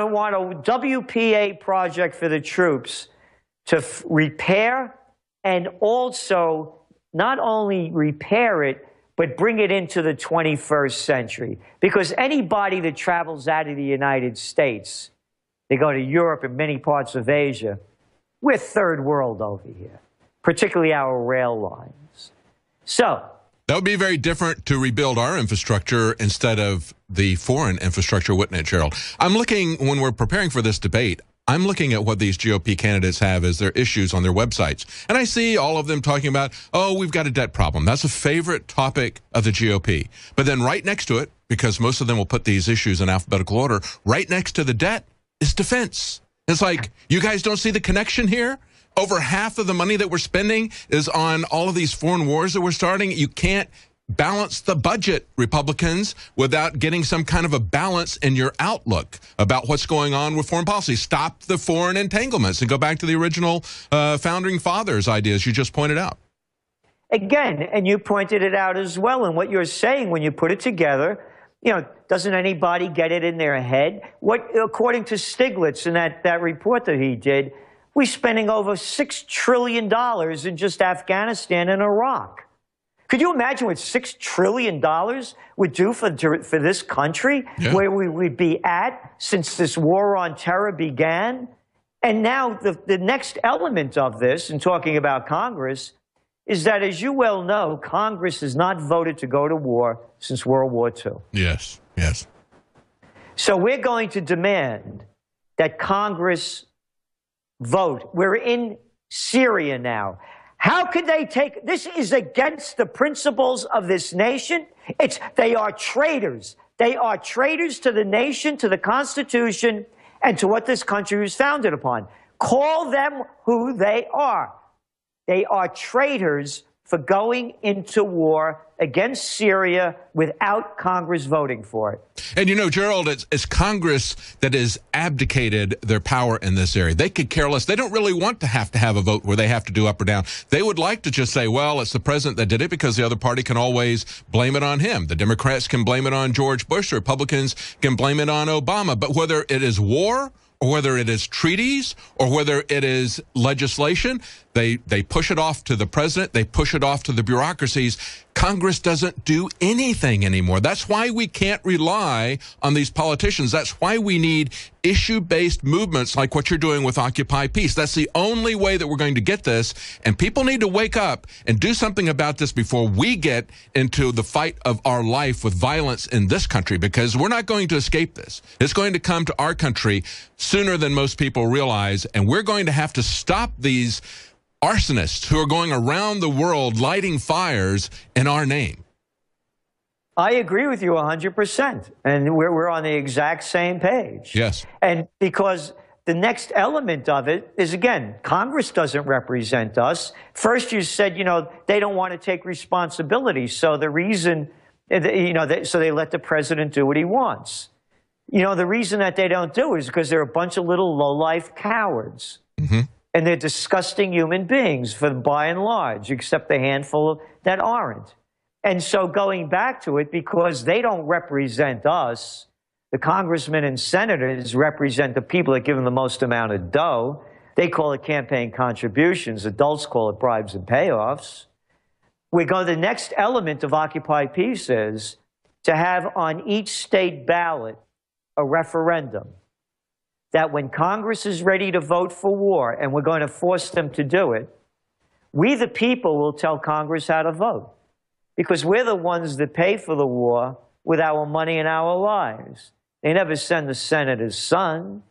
to want a WPA project for the troops to repair and also not only repair it, but bring it into the 21st century. Because anybody that travels out of the United States, they go to Europe and many parts of Asia, we're third world over here, particularly our rail lines. So, that would be very different to rebuild our infrastructure instead of the foreign infrastructure, wouldn't it, Gerald? I'm looking, when we're preparing for this debate, I'm looking at what these GOP candidates have as their issues on their websites. And I see all of them talking about, oh, we've got a debt problem. That's a favorite topic of the GOP. But then right next to it, because most of them will put these issues in alphabetical order, right next to the debt is defense. It's like, you guys don't see the connection here? Over half of the money that we're spending is on all of these foreign wars that we're starting. You can't balance the budget, Republicans, without getting some kind of a balance in your outlook about what's going on with foreign policy. Stop the foreign entanglements and go back to the original uh, founding fathers' ideas you just pointed out. Again, and you pointed it out as well. And what you're saying when you put it together, you know, doesn't anybody get it in their head? What, according to Stiglitz in that, that report that he did, we're spending over $6 trillion in just Afghanistan and Iraq. Could you imagine what six trillion dollars would do for for this country, yeah. where we would be at since this war on terror began? And now the, the next element of this, in talking about Congress, is that, as you well know, Congress has not voted to go to war since World War II. Yes, yes. So we're going to demand that Congress vote. We're in Syria now. How could they take this is against the principles of this nation? It's they are traitors. They are traitors to the nation, to the Constitution, and to what this country was founded upon. Call them who they are. They are traitors for going into war against Syria without Congress voting for it. And you know, Gerald, it's, it's, Congress that has abdicated their power in this area. They could care less. They don't really want to have to have a vote where they have to do up or down. They would like to just say, well, it's the president that did it because the other party can always blame it on him. The Democrats can blame it on George Bush. The Republicans can blame it on Obama. But whether it is war or whether it is treaties or whether it is legislation, they, they push it off to the president. They push it off to the bureaucracies. Congress doesn't do anything anymore. That's why we can't rely on these politicians. That's why we need issue based movements like what you're doing with Occupy Peace. That's the only way that we're going to get this. And people need to wake up and do something about this before we get into the fight of our life with violence in this country because we're not going to escape this. It's going to come to our country sooner than most people realize. And we're going to have to stop these arsonists who are going around the world lighting fires in our name. I agree with you 100%. And we're, we're on the exact same page. Yes. And because the next element of it is again, Congress doesn't represent us. First, you said, you know, they don't want to take responsibility. So the reason, you know, they, so they let the president do what he wants. You know, the reason that they don't do it is because they're a bunch of little low-life cowards. Mm-hmm and they're disgusting human beings for by and large, except the handful that aren't. And so going back to it, because they don't represent us, the congressmen and senators represent the people that give them the most amount of dough. They call it campaign contributions. Adults call it bribes and payoffs. We go, the next element of Occupy Peace is to have on each state ballot a referendum that when Congress is ready to vote for war, and we're going to force them to do it, we, the people, will tell Congress how to vote. Because we're the ones that pay for the war with our money and our lives. They never send the senator's son.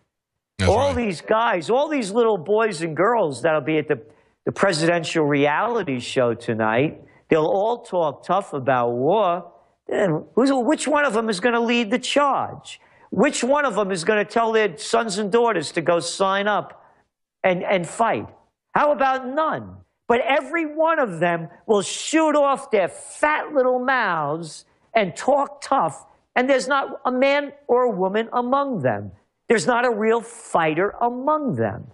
That's all right. these guys, all these little boys and girls that'll be at the, the presidential reality show tonight, they'll all talk tough about war. Then which one of them is going to lead the charge? Which one of them is going to tell their sons and daughters to go sign up and, and fight? How about none? But every one of them will shoot off their fat little mouths and talk tough, and there's not a man or a woman among them. There's not a real fighter among them.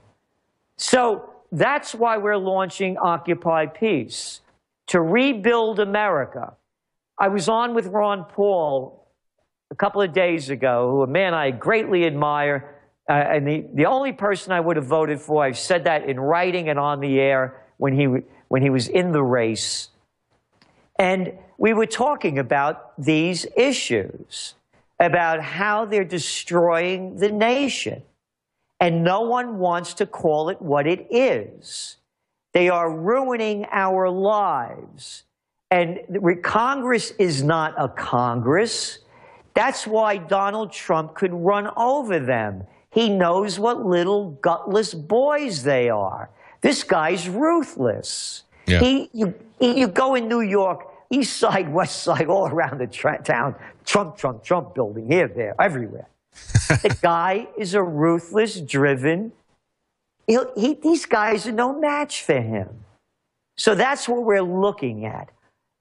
So that's why we're launching Occupy Peace to rebuild America. I was on with Ron Paul a couple of days ago, who a man I greatly admire, uh, and the, the only person I would have voted for, I've said that in writing and on the air when he, when he was in the race. And we were talking about these issues, about how they're destroying the nation. And no one wants to call it what it is. They are ruining our lives. And Congress is not a Congress. That's why Donald Trump could run over them. He knows what little gutless boys they are. This guy's ruthless. Yeah. He, you, you go in New York, east side, west side, all around the town, Trump, Trump, Trump building, here, there, everywhere. the guy is a ruthless, driven. He, these guys are no match for him. So that's what we're looking at.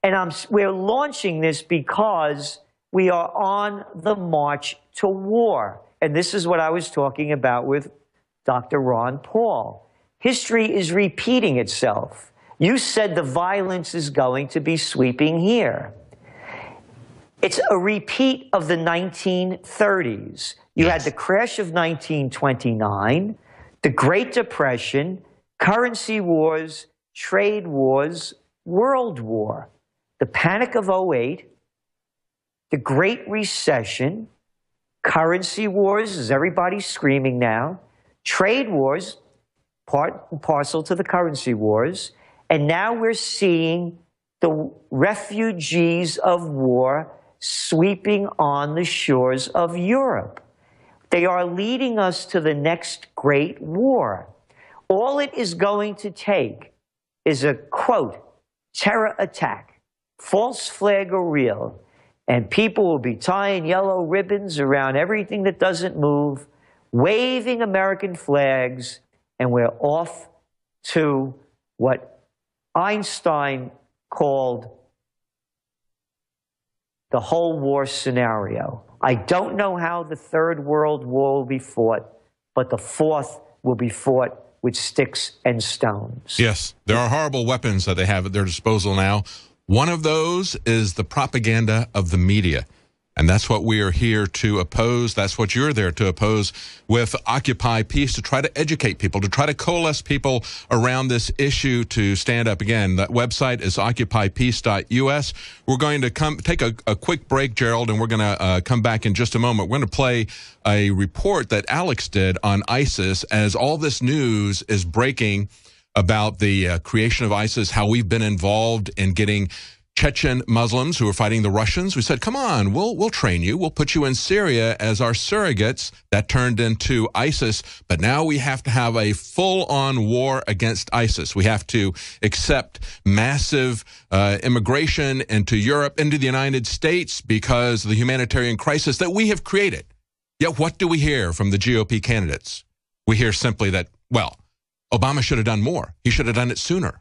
And I'm, we're launching this because we are on the march to war. And this is what I was talking about with Dr. Ron Paul. History is repeating itself. You said the violence is going to be sweeping here. It's a repeat of the 1930s. You had the crash of 1929, the Great Depression, currency wars, trade wars, world war, the Panic of 08, the Great Recession, currency wars, as everybody's screaming now, trade wars, part and parcel to the currency wars, and now we're seeing the refugees of war sweeping on the shores of Europe. They are leading us to the next great war. All it is going to take is a quote, terror attack, false flag or real, and people will be tying yellow ribbons around everything that doesn't move, waving American flags, and we're off to what Einstein called the whole war scenario. I don't know how the Third World War will be fought, but the fourth will be fought with sticks and stones. Yes, there are horrible weapons that they have at their disposal now. One of those is the propaganda of the media. And that's what we are here to oppose. That's what you're there to oppose with Occupy Peace to try to educate people, to try to coalesce people around this issue to stand up. Again, that website is occupypeace.us. We're going to come take a, a quick break, Gerald, and we're going to uh, come back in just a moment. We're going to play a report that Alex did on ISIS as all this news is breaking about the uh, creation of ISIS, how we've been involved in getting Chechen Muslims who were fighting the Russians. We said, come on, we'll, we'll train you. We'll put you in Syria as our surrogates. That turned into ISIS. But now we have to have a full on war against ISIS. We have to accept massive uh, immigration into Europe, into the United States because of the humanitarian crisis that we have created. Yet what do we hear from the GOP candidates? We hear simply that, well, Obama should have done more. He should have done it sooner.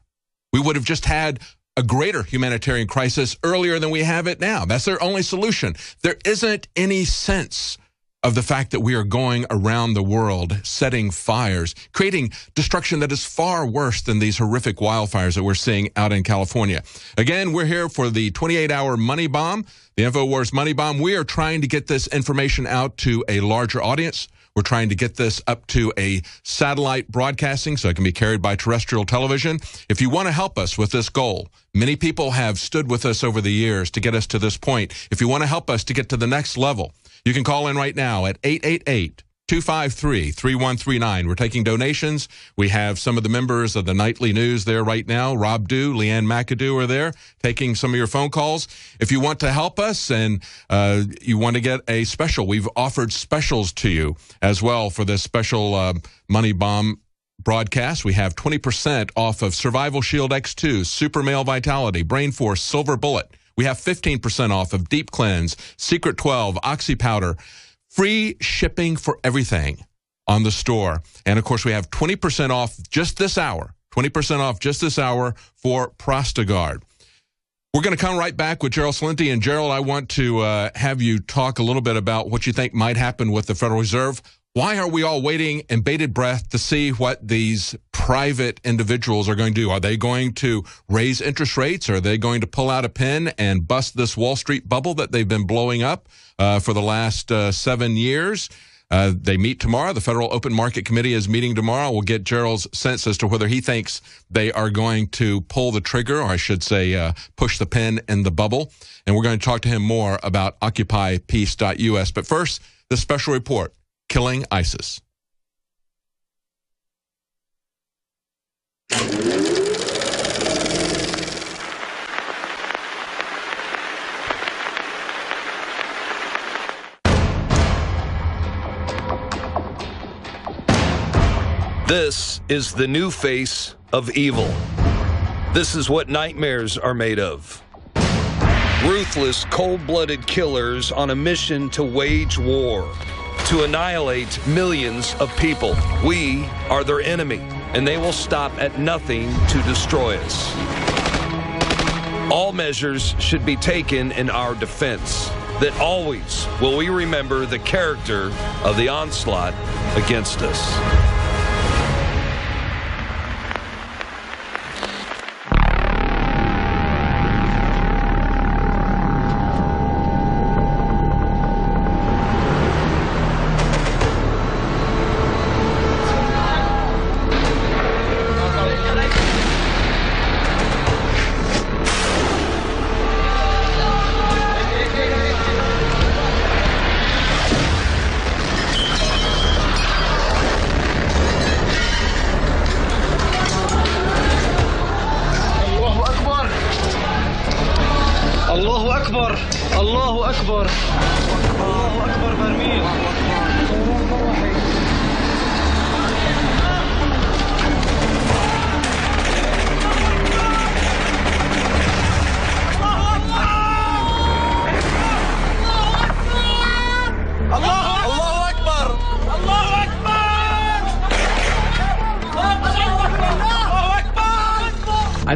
We would have just had a greater humanitarian crisis earlier than we have it now. That's their only solution. There isn't any sense of the fact that we are going around the world setting fires, creating destruction that is far worse than these horrific wildfires that we're seeing out in California. Again, we're here for the 28 hour money bomb, the InfoWars money bomb. We are trying to get this information out to a larger audience. We're trying to get this up to a satellite broadcasting so it can be carried by terrestrial television. If you want to help us with this goal, many people have stood with us over the years to get us to this point. If you want to help us to get to the next level, you can call in right now at 888 253 3139. We're taking donations. We have some of the members of the nightly news there right now. Rob Dew, Leanne McAdoo are there taking some of your phone calls. If you want to help us and uh, you want to get a special, we've offered specials to you as well for this special uh, Money Bomb broadcast. We have 20% off of Survival Shield X2, Super Male Vitality, Brain Force, Silver Bullet. We have 15% off of Deep Cleanse, Secret 12, Oxy Powder. Free shipping for everything on the store. And of course, we have 20% off just this hour, 20% off just this hour for Prostagard. We're going to come right back with Gerald Celente. And Gerald, I want to uh, have you talk a little bit about what you think might happen with the Federal Reserve. Why are we all waiting in bated breath to see what these private individuals are going to do? Are they going to raise interest rates? Are they going to pull out a pen and bust this Wall Street bubble that they've been blowing up uh, for the last uh, seven years? Uh, they meet tomorrow. The Federal Open Market Committee is meeting tomorrow. We'll get Gerald's sense as to whether he thinks they are going to pull the trigger, or I should say, uh, push the pin in the bubble. And we're going to talk to him more about OccupyPeace.us. But first, the special report killing ISIS. This is the new face of evil. This is what nightmares are made of. Ruthless, cold blooded killers on a mission to wage war, to annihilate millions of people. We are their enemy, and they will stop at nothing to destroy us. All measures should be taken in our defense. That always will we remember the character of the onslaught against us.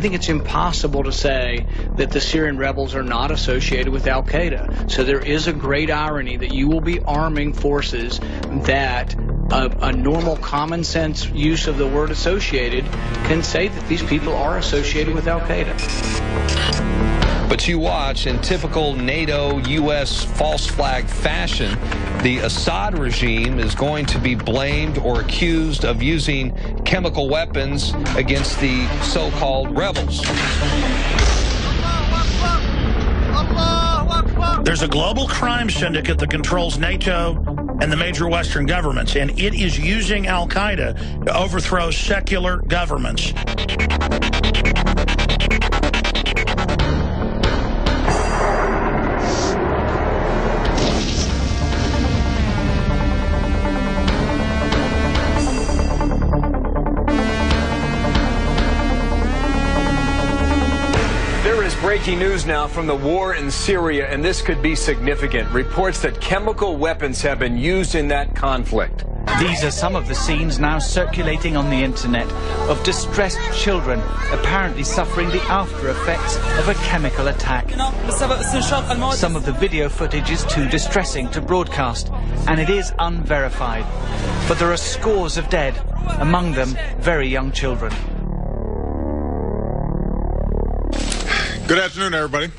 Think it's impossible to say that the Syrian rebels are not associated with Al Qaeda. So there is a great irony that you will be arming forces that a, a, normal common sense use of the word associated can say that these people are associated with Al Qaeda. But you watch in typical NATO U.S. false flag fashion, the Assad regime is going to be blamed or accused of using chemical weapons against the so called rebels. There's a global crime syndicate that controls NATO and the major Western governments, and it is using Al Qaeda to overthrow secular governments. Breaking news now from the war in Syria, and this could be significant. Reports that chemical weapons have been used in that conflict. These are some of the scenes now circulating on the internet of distressed children apparently suffering the after effects of a chemical attack. Some of the video footage is too distressing to broadcast, and it is unverified. But there are scores of dead, among them very young children. Good afternoon, everybody.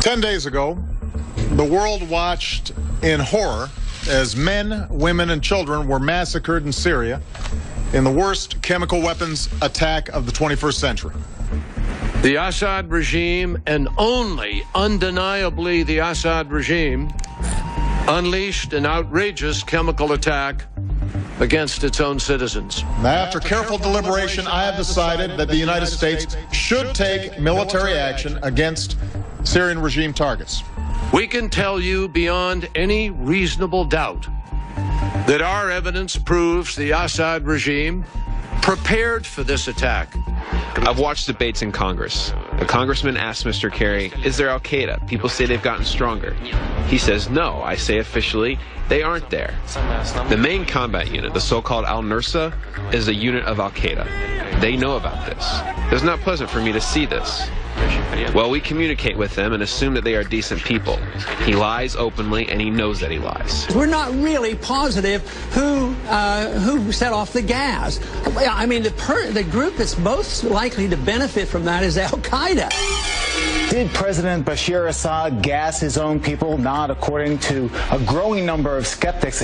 Ten days ago, the world watched in horror as men, women, and children were massacred in Syria in the worst chemical weapons attack of the 21st century. The Assad regime, and only undeniably the Assad regime, unleashed an outrageous chemical attack against its own citizens. After careful deliberation, I have decided that the United States should take military action against Syrian regime targets. We can tell you beyond any reasonable doubt that our evidence proves the Assad regime prepared for this attack. I've watched debates in Congress. A congressman asked Mr. Kerry, Is there Al Qaeda? People say they've gotten stronger. He says, No. I say officially, they aren't there. The main combat unit, the so called Al Nusra, is a unit of Al Qaeda. They know about this. It's not pleasant for me to see this. Well, we communicate with them and assume that they are decent people. He lies openly, and he knows that he lies. We're not really positive who uh, who set off the gas. I mean, the, per- the group that's most likely to benefit from that is Al Qaeda. Did President Bashir Assad gas his own people? Not according to a growing number of skeptics,